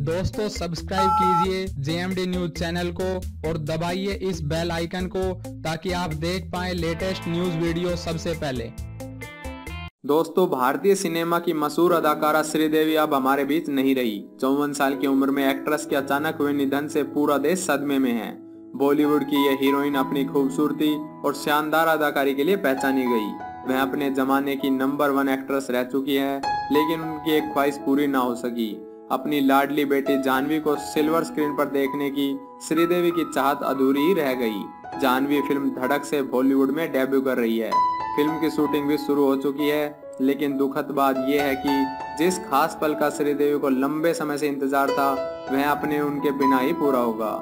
दोस्तों सब्सक्राइब कीजिए JMD news channel को और दबाइए इस बेल आइकन को ताकि आप देख पाए लेटेस्ट न्यूज़ वीडियो सबसे पहले। दोस्तों, भारतीय सिनेमा की मशहूर अदाकारा श्रीदेवी अब हमारे बीच नहीं रही। चौवन साल की उम्र में एक्ट्रेस के अचानक हुए निधन से पूरा देश सदमे में है। बॉलीवुड की यह हीरोइन अपनी खूबसूरती और शानदार अदाकारी के लिए पहचानी गई। वह अपने जमाने की नंबर वन एक्ट्रेस रह चुकी है, लेकिन उनकी एक ख्वाहिश पूरी ना हो सकी। अपनी लाडली बेटी जानवी को सिल्वर स्क्रीन पर देखने की श्रीदेवी की चाहत अधूरी ही रह गई। जानवी फ़िल्म धड़क से बॉलीवुड में डेब्यू कर रही है। फ़िल्म की शूटिंग भी शुरू हो चुकी है, लेकिन दुखद बात यह है कि जिस खास पल का श्रीदेवी को लंबे समय से इंतज़ार था, वह अपने उनके बिना ही पूरा होगा।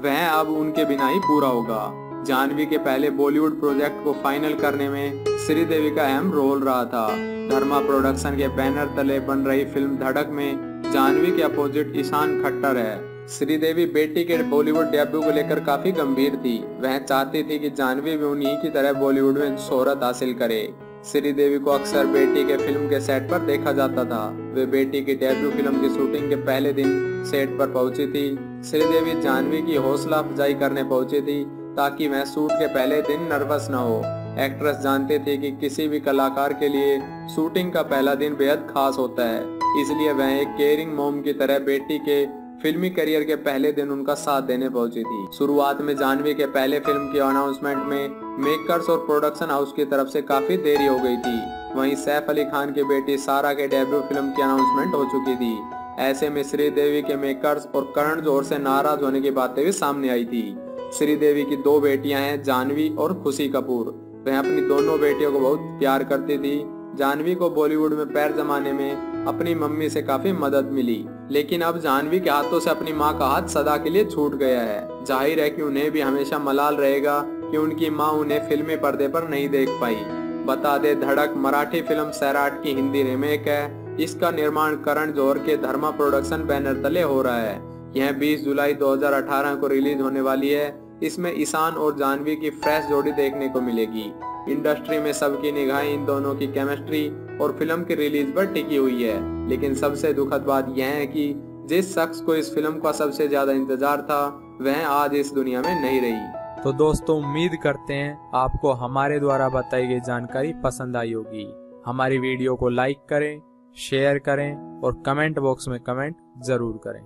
वह अब उनके बिना ही पूरा होगा। जानवी के पहले बॉलीवुड प्रोजेक्ट को फाइनल करने में श्रीदेवी का अहम रोल रहा था। धर्मा प्रोडक्शन के बैनर तले बन रही फ़िल्म धड़क में जानवी के अपोजिट ईशान खट्टर है। श्रीदेवी बेटी के बॉलीवुड डेब्यू को लेकर काफ़ी गंभीर थी। वह चाहती थी कि जानवी भी उन्हीं की तरह बॉलीवुड में शोहरत हासिल करे। श्रीदेवी को अक्सर बेटी के फ़िल्म के सेट पर देखा जाता था। वे बेटी की डेब्यू फ़िल्म की शूटिंग के पहले दिन सेट पर पहुँची थी। श्रीदेवी जानवी की हौसला अफजाई करने पहुँची थी ताकि वह शूट के पहले दिन नर्वस न हो। एक्ट्रेस जानते थे कि किसी भी कलाकार के लिए शूटिंग का पहला दिन बेहद खास होता है। इसलिए वह एक केयरिंग मोम की तरह बेटी के फिल्मी करियर के पहले दिन उनका साथ देने पहुँची थी। शुरुआत में जानवी के पहले फ़िल्म की अनाउंसमेंट में मेकर्स और प्रोडक्शन हाउस की तरफ़ से काफ़ी देरी हो गई थी। वहीं सैफ अली खान की बेटी सारा के डेब्यू फ़िल्म की अनाउंसमेंट हो चुकी थी। ऐसे में श्रीदेवी के मेकर्स और करण ज़ोर से नाराज़ होने की बातें भी सामने आई थी। श्रीदेवी की दो बेटियाँ हैं, जानवी और खुशी कपूर। वह अपनी दोनों बेटियों को बहुत प्यार करती थी। जानवी को बॉलीवुड में पैर जमाने में अपनी मम्मी से काफ़ी मदद मिली। लेकिन अब जानवी के हाथों से अपनी माँ का हाथ सदा के लिए छूट गया है। ज़ाहिर है कि उन्हें भी हमेशा मलाल रहेगा कि उनकी माँ उन्हें फिल्मी पर्दे पर नहीं देख पाई। बता दे, धड़क मराठी फ़िल्म सैराट की हिंदी रिमेक है। इसका निर्माण करण जोहर के धर्मा प्रोडक्शन बैनर तले हो रहा है। यह 20 जुलाई 2018 को रिलीज़ होने वाली है। इसमें ईशान और जानवी की फ्रेश जोड़ी देखने को मिलेगी। इंडस्ट्री में सबकी निगाहें इन दोनों की केमिस्ट्री और फ़िल्म की रिलीज़ पर टिकी हुई है। लेकिन सबसे दुखद बात यह है कि जिस शख्स को इस फ़िल्म का सबसे ज़्यादा इंतज़ार था, वह आज इस दुनिया में नहीं रही। तो दोस्तों, उम्मीद करते हैं आपको हमारे द्वारा बताई गई जानकारी पसंद आई होगी। हमारी वीडियो को लाइक करें शेयर करें और कमेंट बॉक्स में कमेंट ज़रूर करें।